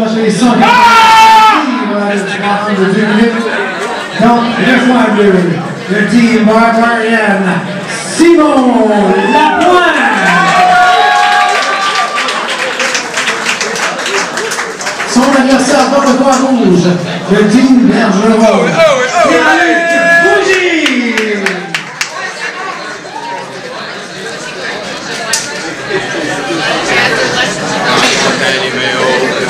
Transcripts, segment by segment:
va jouer 100 de 2 minutes. Donc, le team Barbarian, Simon Lapointe. Son adversaire dans le coin rouge, le team Bergeron.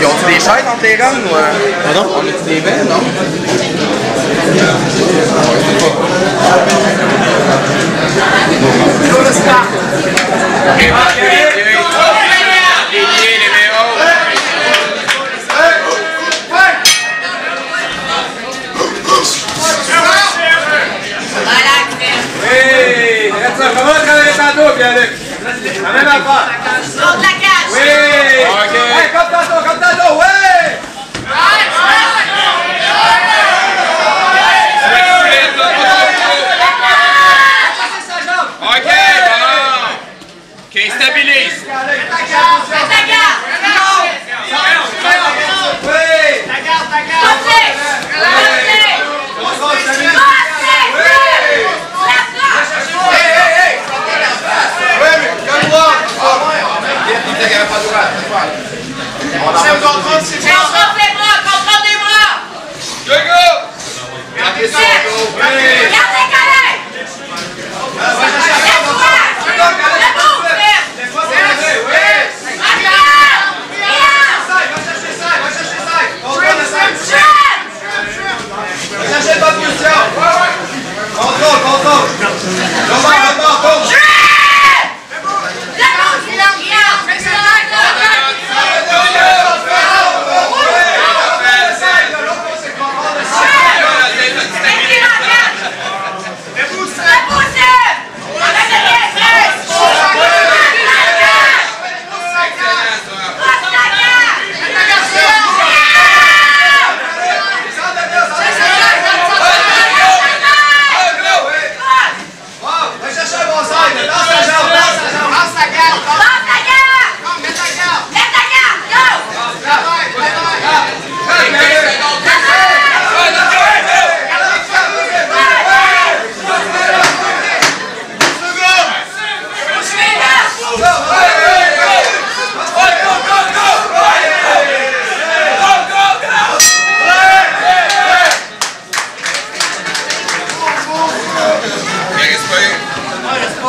Ils ont des chaises entre les rangs ou. euh? Pardon? On a-tu des bancs, non? Hey, regarde ça, comment travailler tantôt, Pierre-Luc? La même affaire. It's all go.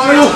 Bueno,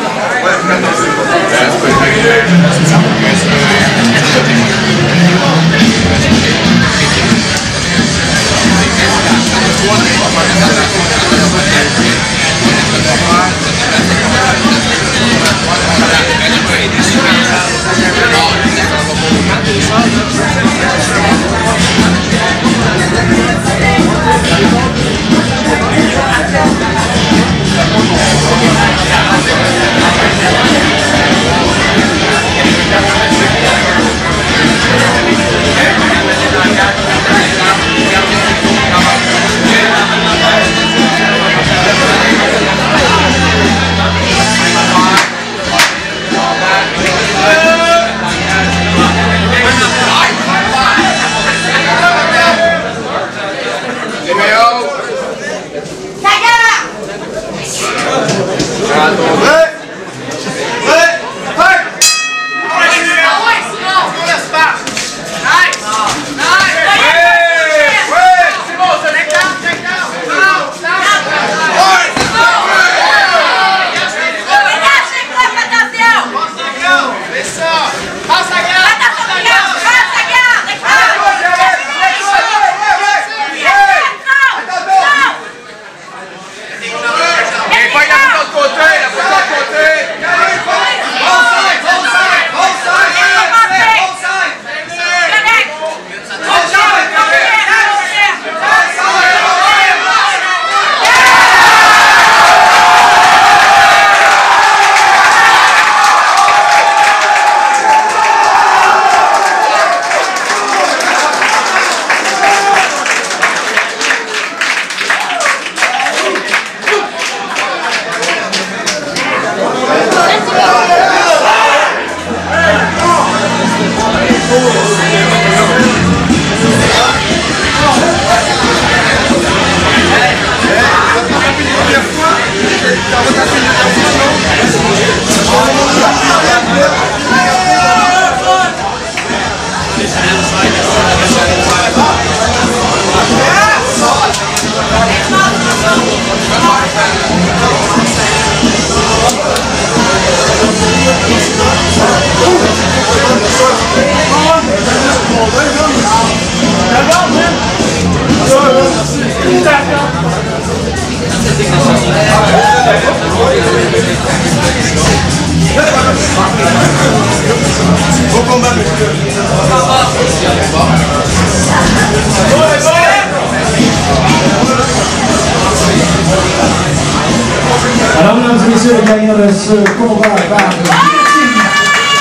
messieurs, le gagnant de ce combat par guillotine,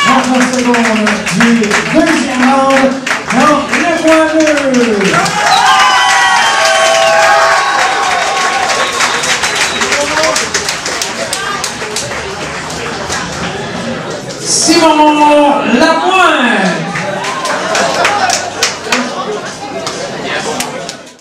39 secondes du deuxième round, dans le 2. Simon